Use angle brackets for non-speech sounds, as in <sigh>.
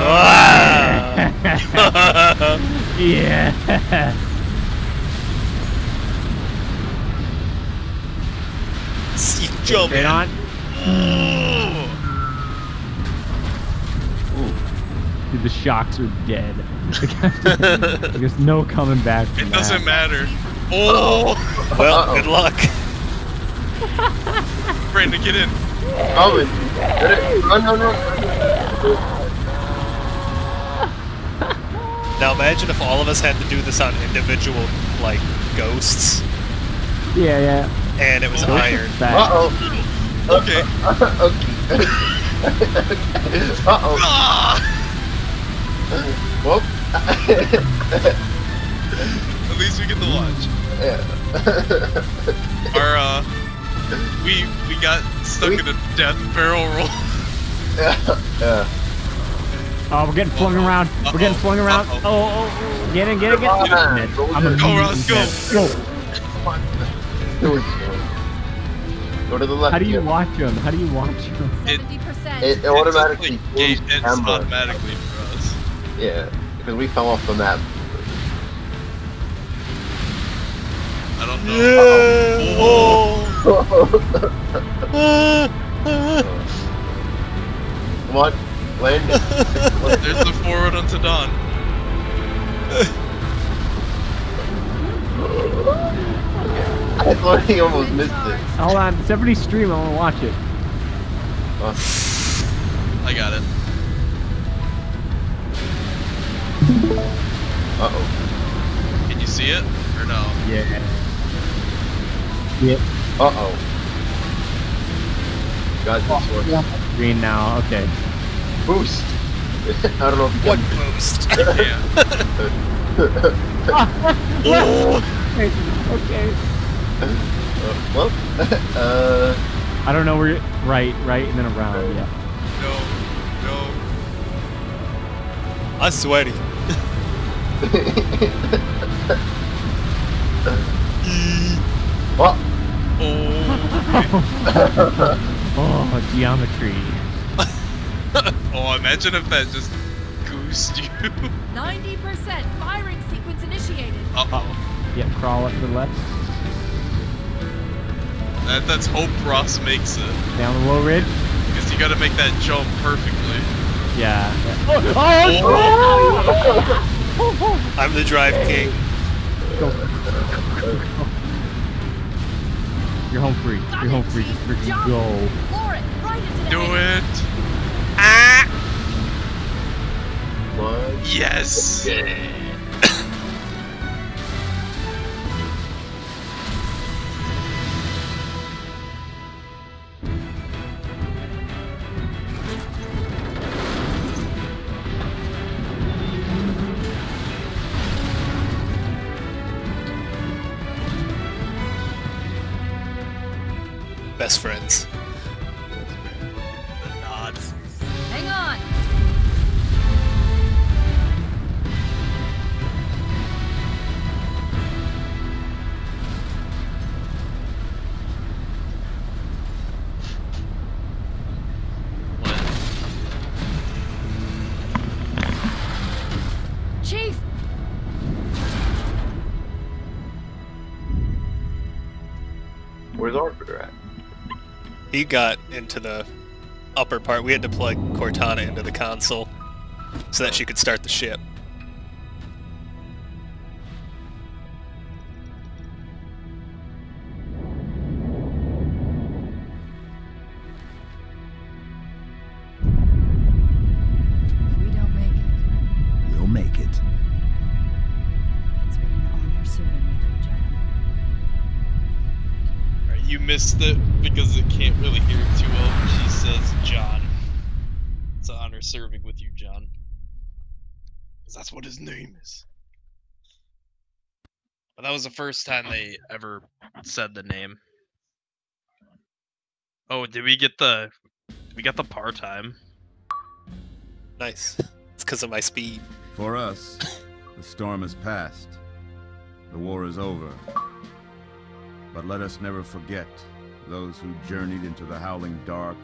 Yes. Ah! <laughs> yeah. See you jump. Straight on. Dude, the shocks are dead. <laughs> There's no coming back from It that. doesn't matter. Oh, Well, Uh-oh. good luck. <laughs> Brandon, get in. Coming. Get it. Run, run, run. Now imagine if all of us had to do this on individual, like, ghosts, Yeah, yeah. and it was Oh. iron. Back. Uh-oh. Okay. <laughs> okay. <laughs> Uh-oh. Ah! Well. <laughs> At least we get the watch. yeah. Our uh, we we got stuck We- in a death barrel roll. yeah. Yeah. Oh, we're getting flung around. We're getting flung around. Uh-oh. Oh, oh, oh. Get in, get in, get in. Come on. Dead. I'm go, immediately Ross, go. dead. Go. Go to the left. How do you yeah. watch them? How do you watch them? It- 70%. It, it automatically It's, like, gate, it's camera. automatically for us. Yeah, because we fell off the map. I don't know. Yeah. <laughs> Oh. Come on, land. <laughs> There's the Forward Unto Dawn. <laughs> I thought he almost missed it. Hold on. Somebody stream. I want to watch it. I got it. Uh oh. Can you see it or no? Yeah. Yeah. Uh oh. Got this one. Green now. Okay. Boost. <laughs> I don't know if you What can. boost? Yeah. <laughs> Okay. <laughs> Okay. Uh, well, uh, I don't know where. you- Right, right, and then around. Yeah. No. No. I'm sweaty. what? Oh. Oh, geometry. <laughs> oh, imagine if that just goosed you. <laughs> 90%. Firing sequence initiated. Uh oh. Yep. Crawl up to the left. That, that's hope Ross makes it. Down the low ridge. Because you gotta make that jump perfectly. Yeah. yeah. Oh, oh, <laughs> I'm the drive king. Go. You're home free. You're home free. Just freaking go. Floor it. Right into the Do it! Ah! What? Yes! Best friends. Where's Arbiter at? He got into the upper part. We had to plug Cortana into the console so that she could start the ship. You missed it because it can't really hear it too well. She says, John. It's an honor serving with you, John. Because that's what his name is. But that was the first time they ever said the name. Oh, did we get the. We got the par time. Nice. <laughs> It's because of my speed. For us, the storm has passed. The war is over. But let us never forget those who journeyed into the howling dark